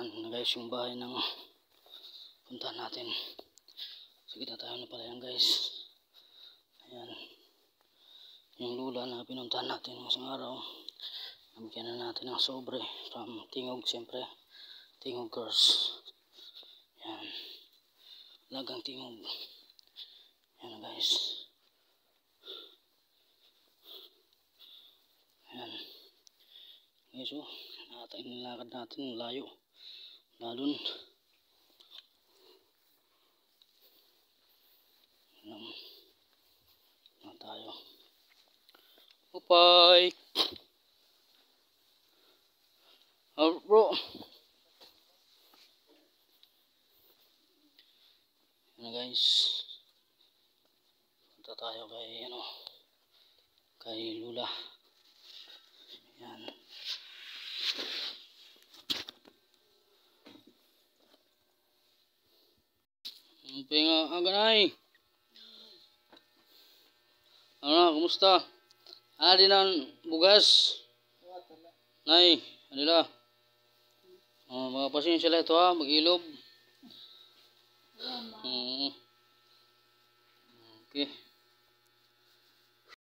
Yan na guys yung bahay ng puntahan natin. Sige na tayo na pala yan guys. Ayan. Yung lula na pinuntahan natin masang araw. Nabigyan na natin ng sobre from Tingog siyempre. Tingog Girls. Yan. Lagang Tingog. Yan guys. Yan. Guys oh. Nakatayin nilakad natin layo. Lalun. Yan. Na tayo. Upay. Oh, bro. Yan guys. Punta tayo kay ano kay Lula. Yan. Pinga ang ganay. Ano na, kumusta? Adi ng bugas. Nay, adila. Oh, mga pasensya lang ito ha, mag-ilob. Oo. Okay.